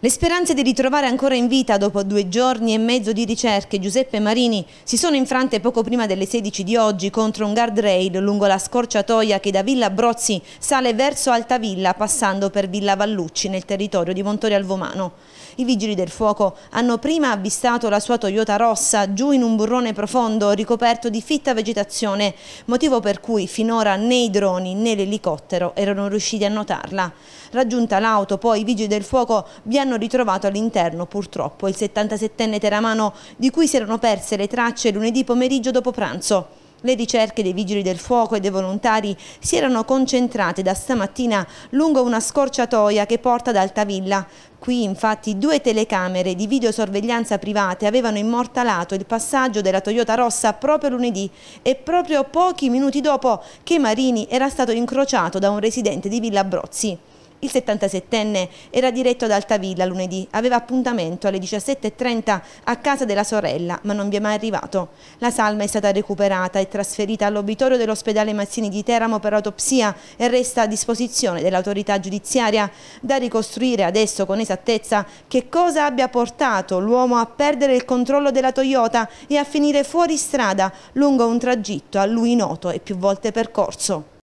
Le speranze di ritrovare ancora in vita dopo due giorni e mezzo di ricerche Giuseppe Marini si sono infrante poco prima delle 16 di oggi contro un guardrail lungo la scorciatoia che da Villa Brozzi sale verso Altavilla passando per Villa Vallucci nel territorio di Montorio Alvomano. I vigili del fuoco hanno prima avvistato la sua Toyota rossa giù in un burrone profondo ricoperto di fitta vegetazione, motivo per cui finora né i droni né l'elicottero erano riusciti a notarla. Raggiunta l'auto poi i vigili del fuoco vi hanno hanno ritrovato all'interno purtroppo il 77enne teramano di cui si erano perse le tracce lunedì pomeriggio dopo pranzo. Le ricerche dei vigili del fuoco e dei volontari si erano concentrate da stamattina lungo una scorciatoia che porta ad Altavilla. Qui infatti due telecamere di videosorveglianza private avevano immortalato il passaggio della Toyota Rossa proprio lunedì e proprio pochi minuti dopo che Marini era stato incrociato da un residente di Villa Brozzi. Il 77enne era diretto ad Altavilla lunedì, aveva appuntamento alle 17.30 a casa della sorella, ma non vi è mai arrivato. La salma è stata recuperata e trasferita all'obitorio dell'ospedale Mazzini di Teramo per autopsia e resta a disposizione dell'autorità giudiziaria da ricostruire adesso con esattezza che cosa abbia portato l'uomo a perdere il controllo della Toyota e a finire fuori strada lungo un tragitto a lui noto e più volte percorso.